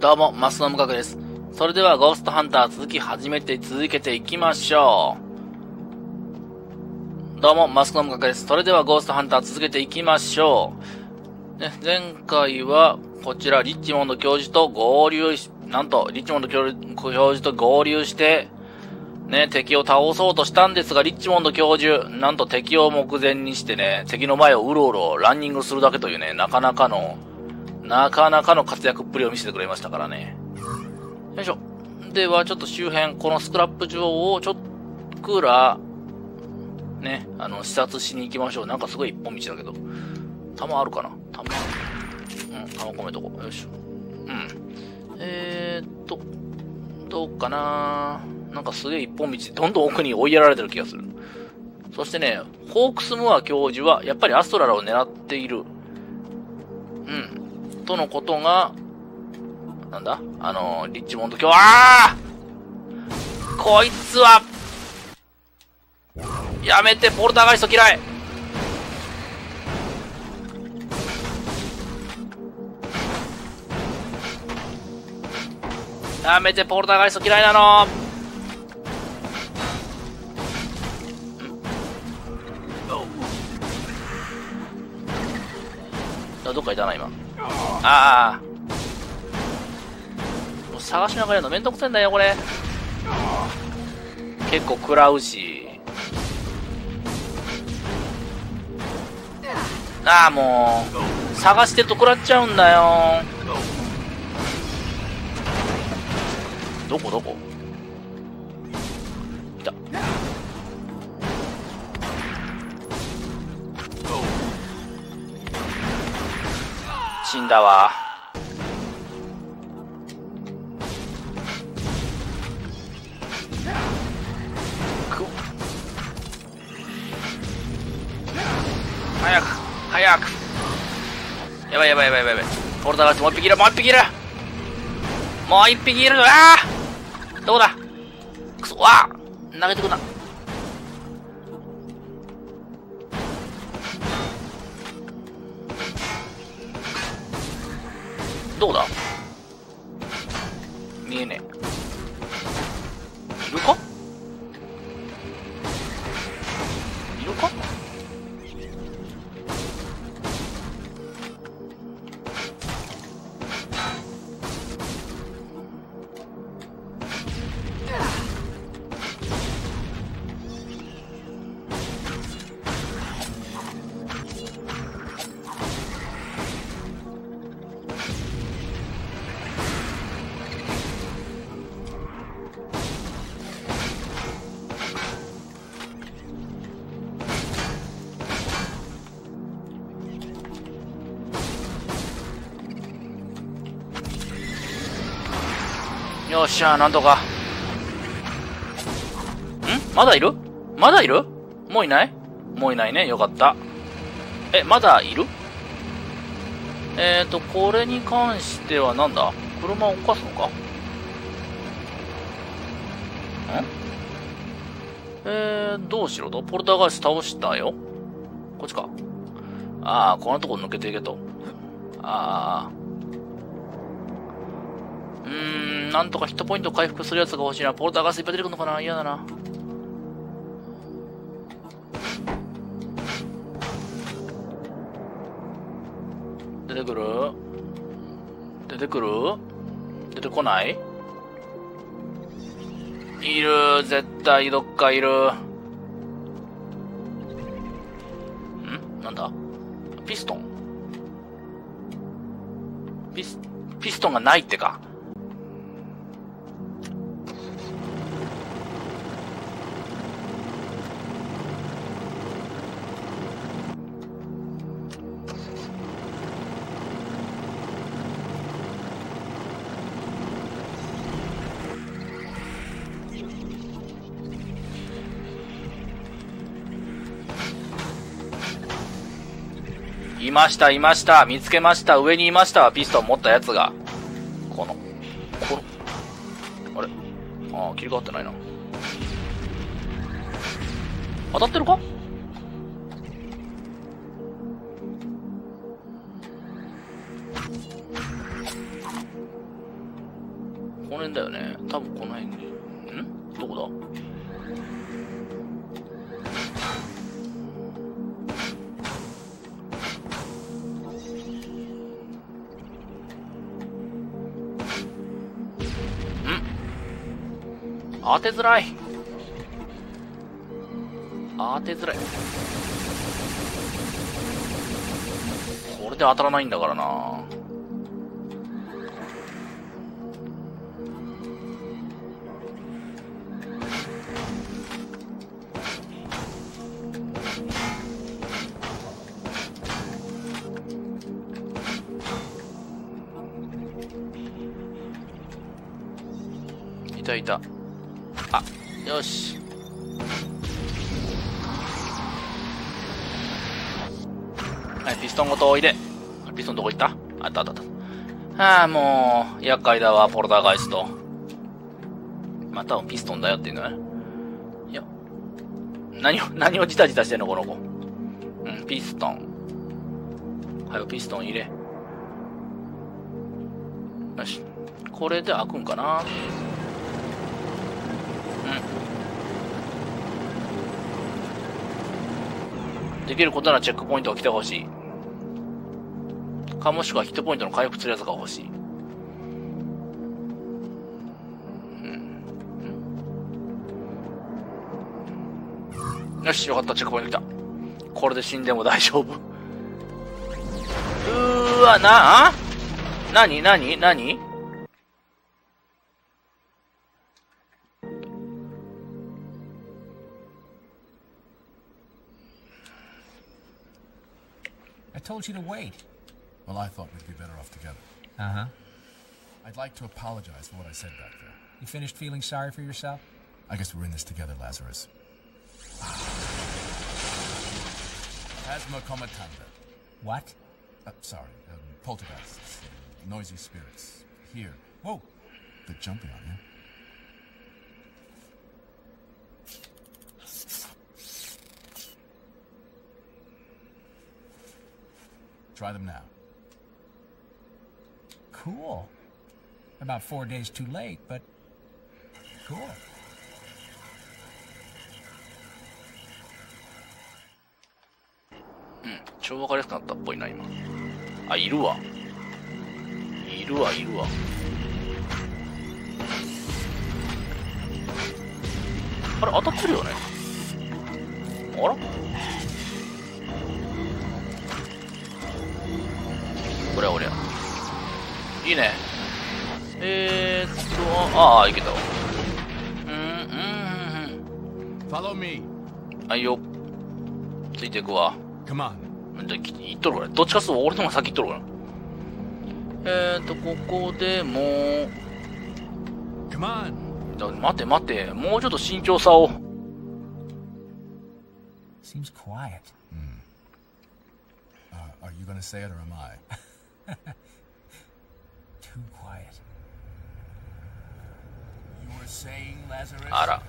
どうも、マスの無角です。それでは、ゴーストハンター続き始めて続けていきましょう。どうも、マスクの無角です。それでは、ゴーストハンター続けていきましょう。ね、前回は、こちら、リッチモンド教授と合流し、なんと、リッチモンド教授と合流して、ね、敵を倒そうとしたんですが、リッチモンド教授、なんと敵を目前にしてね、敵の前をうろうろランニングするだけというね、なかなかの、なかなかの活躍っぷりを見せてくれましたからね。よいしょ。では、ちょっと周辺、このスクラップ場をちょっくら、ね、あの、視察しに行きましょう。なんかすごい一本道だけど。弾あるかな？弾。うん、弾込めとこ。よいしょ。うん。えーっと、どうかな？なんかすげえ一本道、どんどん奥に追いやられてる気がする。そしてね、ホークスムア教授は、やっぱりアストラルを狙っている。うん。とのことが、なんだ？あのリッチモンド教、あー！こいつは、やめて、ポルターガイスト嫌い。やめて、ポルターガイスト嫌いなの。どっかいたな、今。ああ。もう探しながらやるのめんどくせえんだよ、これ。結構食らうし。ああ、もう。探してると食らっちゃうんだよ。どこどこ？死んだわ。く早く、早く。やばいやばいやばいやばいやばい。ポルターガスもう一匹いる、もう一匹いるもう一匹いるああどこだ？くそ、わあ投げてくな。どうだ？よっしゃ、なんとか。ん？まだいる？まだいる？もういない？もういないね。よかった。え、まだいる？えーと、これに関してはなんだ？車を動かすのか？ん？えー、どうしろと？ポルターガイス倒したよこっちか。ああ、このとこ抜けていけと。ああ。うーん、なんとかヒットポイント回復するやつが欲しいな。ポルターガスいっぱい出てくるのかな嫌だな。出てくる？出てくる？出てこない？いる、絶対どっかいる。ん？なんだ？ピストン？ピス、ピストンがないってか。ました、いました。見つけました。上にいました、ピストン持ったやつが。この、この、あれ？ああ、切り替わってないな。当たってるか？この辺だよね。多分この当てづらい。当てづらい。これで当たらないんだからな。トンごとおいで。ピストンどこ行った？あったあった。あったはあもう厄介だわポルダーガイスト。またピストンだよっていうのね。いや何を何をジタジタしてんのこの子。うんピストン。はいピストン入れ。よし。これで開くんかな？うん。できることならチェックポイントが来てほしい。かもしくはヒットポイントの回復するやつが欲しい。うん。よし、よかった、チェックポイント来た。これで死んでも大丈夫。うーわ、な、あ？なになになに Well, I thought we'd be better off together. Uh huh. I'd like to apologize for what I said back there. You finished feeling sorry for yourself? I guess we're in this together, Lazarus. Asthma comatanda. What? Uh, sorry, um, poltergeists, noisy spirits. Here. Whoa! They're jumping on you. Try them now. Cool. About four days too late, but cool. うん、超わかりやすくなったっぽいな、今。あ、いるわ。いるわ、いるわ。あれ、当たってるよねあら？これは俺や。いいね。えーっと、ああ、いけたわ。うん、うん、うん。Follow me. はいよ。ついていくわ。Come on. じゃ、言っとるから。どっちかすと俺の方が先言っとるから。えーと、ここでもう、Come on. だ待て待て、もうちょっと慎重さを。Seems quiet. Uh, are you gonna say it or am I? Too quiet. You were saying, Lazarus? あら。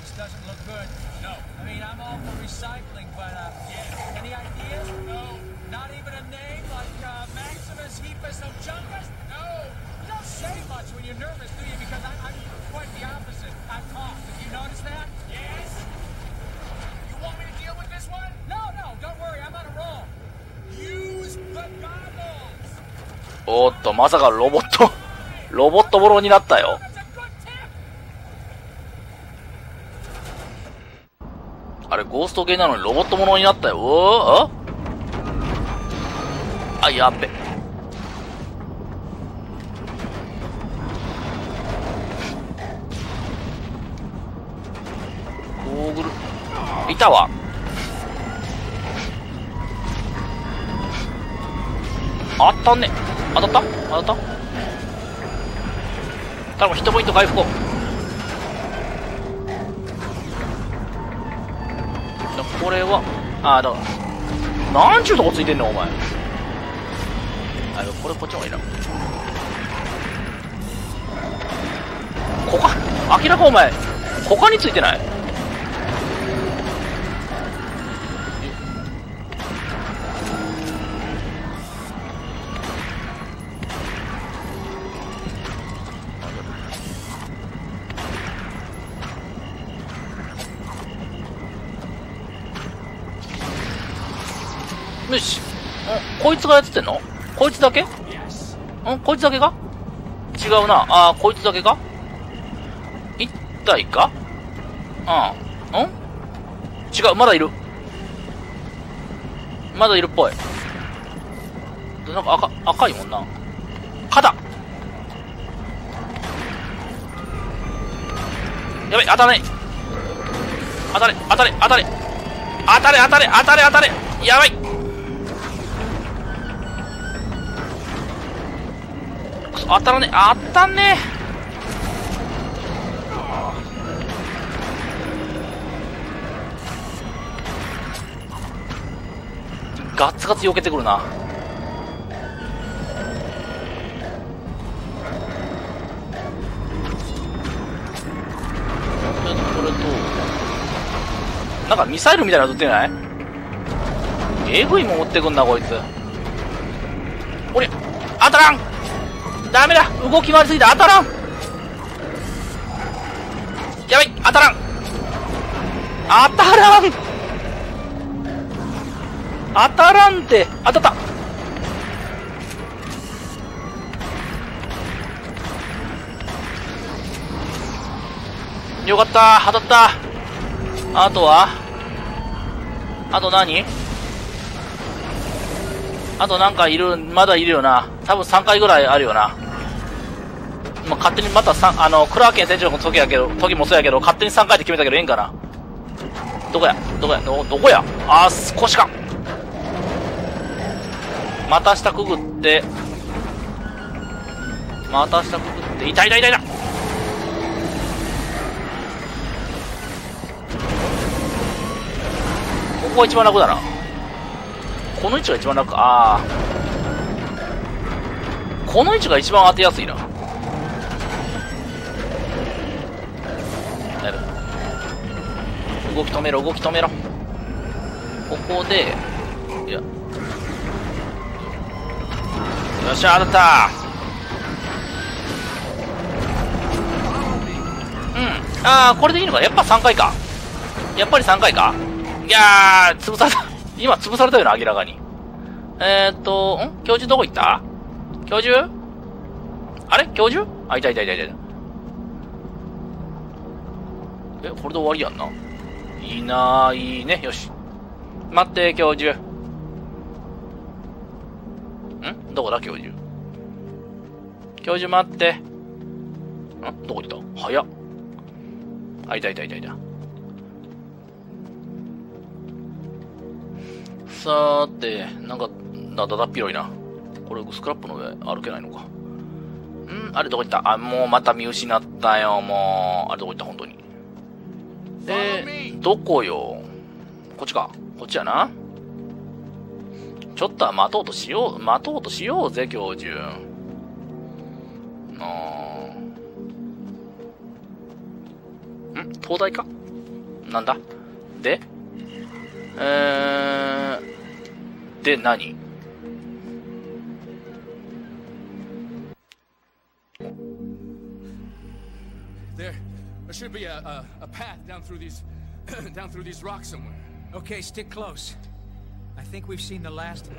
This doesn't look good. No. I mean, I'm all for recycling, but, uh, yeah. Any ideas? No. Not even a name like, uh, Maximus Heapus of Junkus? No. You don't say much when you're nervous, do you? Because I, I'm quite the opposite. I cough. Have you noticed that? Yes. You want me to deal with this one? No, no. Don't worry. I'm on a roll. Use the goggles. おっと、まさかロボット、ロボットボロになったよ。あれ、ゴースト系なのにロボットものになったよ。おあ、やべ。ゴーグル、いたわ。あったね。当たった？当たった？頼む、ヒットポイント回復を。これは、あ、だから、なんちゅうとこついてんのお前。あ、でもこれこっちの方がいいな。こか、明らかお前、他についてないよし。んこいつがやってんの？こいつだけ？ん？こいつだけか違うな。あー、こいつだけか一体かうん。ん？違う、まだいる。まだいるっぽい。なんか赤、赤いもんな。肩やべ、当たれ当たれ当たれ当たれ当たれ当たれ当たれ当たれやばい当たらねあったんね。ガツガツ避けてくるな。これとなんかミサイルみたいなの撃ってない？えぐいもん持ってくんなこいつ。おり当たらん！ダメだ。動き回りすぎて当たらん。やばい。当たらん。当たらん。当たらんって。当たった。よかった。当たった。あとは？あと何？あとなんかいる、まだいるよな。多分3回ぐらいあるよな。まあ、勝手にまた3、あの、クラーケン船長の時やけど、時もそうやけど、勝手に3回で決めたけどええんかな。どこや？どこや？ど、こや？あー、少しか。また下くぐって、また下くぐって、いたいたいたいたここが一番楽だな。この位置が一番楽か。ああ。この位置が一番当てやすいな。なる。動き止めろ、動き止めろ。ここで、いや。よっしゃ、当たったうん。ああ、これでいいのか。やっぱ3回か。やっぱり3回か。いやー、潰された。今潰されたよな、明らかに。えーっと、ん？教授どこ行った？教授？あれ？教授？あ、いたいたいたいたいた。え、これで終わりやんな。いないね。よし。待って、教授。ん？どこだ、教授？教授待って。んどこ行った？早っ。あ、いたいたいたいた。さーて、なんか、だだだっ広いな。これ、スクラップの上歩けないのか。ん？あれどこ行った？あ、もうまた見失ったよ、もう。あれどこ行った本当に？えー、どこよ？こっちか。こっちやな。ちょっとは待とうとしよう、待とうとしようぜ、教授。あん？東大か？なんだ？で？えー、で何？There, there should be a, a, a path down through these, down through these rocks somewhere. Okay, stick close. I think we've seen the last.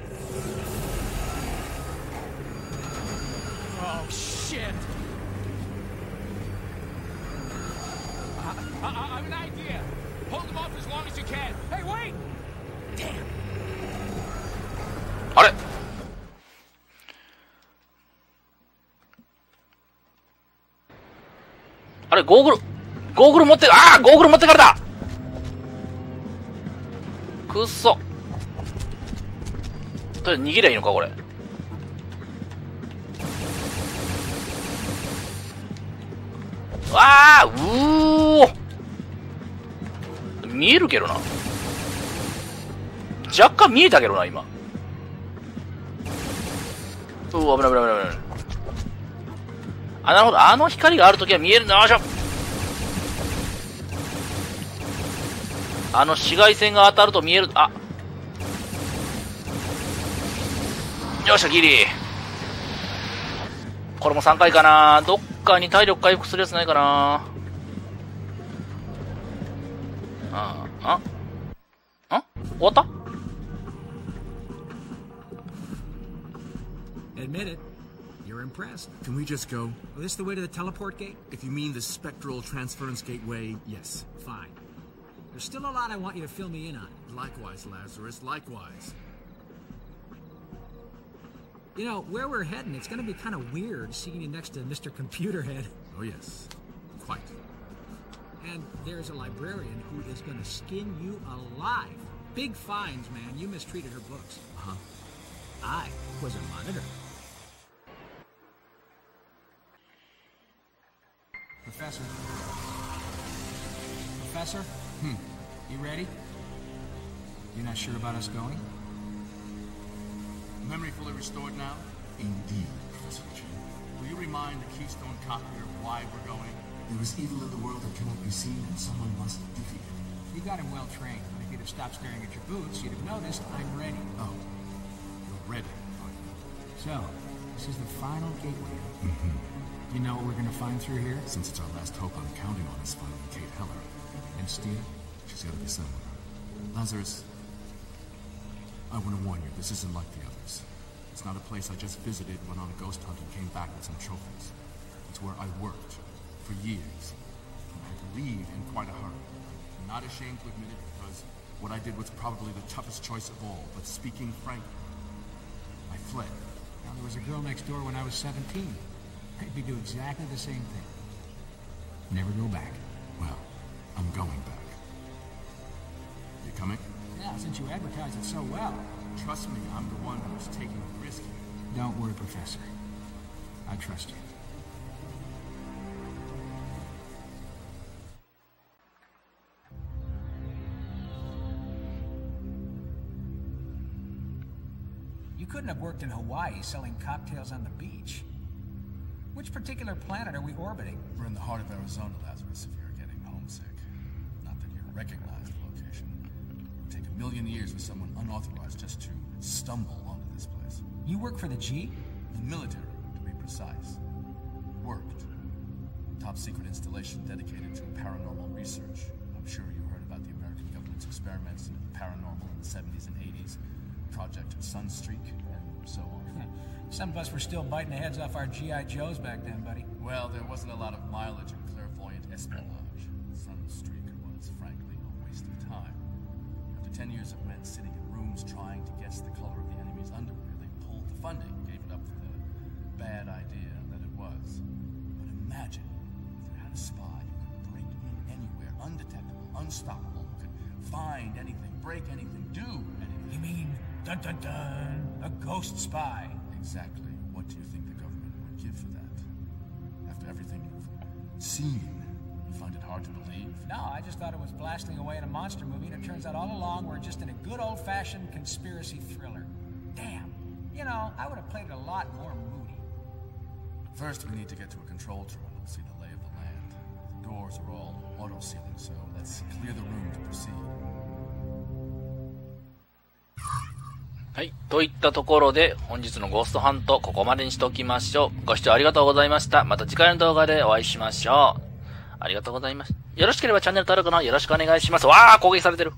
Oh, shit! I, I, I have an idea. Hold them off as long as you can. Hey, wait! あれあれ、ゴーグル、 ゴーグル持って、ああゴーグル持ってかれたくっそ。とりあえず逃げりゃいいのか、これ。わあうお見えるけどな。若干見えたけどな、今。うわ、危ない危ない危ない危ない。あ、なるほど。あの光があるときは見えるんだ。よいしょ。あの紫外線が当たると見える。あ。よっしゃ、ギリ。これも3回かな。どっかに体力回復するやつないかな。ああ、あ終わった Admit it. You're impressed. Can we just go? Well, this the way to the teleport gate? If you mean the spectral transference gateway, yes. Fine. There's still a lot I want you to fill me in on. Likewise, Lazarus, likewise. You know, where we're heading, it's gonna be kind of weird seeing you next to Mr. Computerhead. Oh, yes. Quite. And there's a librarian who is gonna skin you alive. Big fines, man. You mistreated her books. Uh huh. I was a monitor. Professor. Professor? Hmm. You ready? You're not sure about us going? Memory fully restored now? Indeed, Professor Chen. Will you remind the Keystone Copier why we're going? There is evil in the world that cannot be seen, and someone must defeat it. You got him well trained. but If you'd have stopped staring at your boots, you'd have noticed I'm ready. Oh, you're ready. So, this is the final gateway. Mm-hmm. You know what we're gonna find through here? Since it's our last hope, I'm counting on us finding Kate Heller. And Steel? She's gotta be somewhere. Lazarus, I want to warn you, this isn't like the others. It's not a place I just visited, went on a ghost hunt, and came back with some trophies. It's where I worked for years. And I had to leave in quite a hurry. I'm not ashamed to admit it because what I did was probably the toughest choice of all. But speaking frankly, I fled. Now, there was a girl next door when I was 17. I'd be do exactly the same thing. Never go back. Well, I'm going back. You coming? Yeah, since you advertise it so well. Trust me, I'm the one who's taking the risk here. Don't worry, Professor. I trust you. You couldn't have worked in Hawaii selling cocktails on the beach. Which particular planet are we orbiting? We're in the heart of Arizona, Lazarus, if you're getting homesick. Not that you recognize the location. It would take a million years for someone unauthorized just to stumble onto this place. You work for the G? The military, to be precise. Worked. Top secret installation dedicated to paranormal research. I'm sure you heard about the American government's experiments in the paranormal in the 70s and 80s. Project Sunstreak, and so on. Some of us were still biting the heads off our G.I. Joes back then, buddy. Well, there wasn't a lot of mileage in clairvoyant espionage. Men sitting in rooms trying to guess the color of the enemy's underwear, they pulled the funding, gave it up for the bad idea that it was. But imagine if you had a spy who could break in anywhere, undetectable, unstoppable, who could find anything, break anything, do anything. You mean, dun dun dun, a ghost spy? Exactly. What do you think the government would give for that? After everything you've seen, hard to believe? No, I just thought it was blasting away in a monster movie, and it turns out all along we're just in a good old fashioned conspiracy thriller. Damn. You know, I would have played it a lot more moody. First, we need to get to a control terminal, see the lay of the land. The doors are all auto sealing, so let's clear the room to proceed. はい。といったところで、本日のゴーストハント、ここまでにしておきましょう。ご視聴ありがとうございました。また次回の動画でお会いしましょう。ありがとうございます。よろしければチャンネル登録のよろしくお願いします。わー攻撃されてる。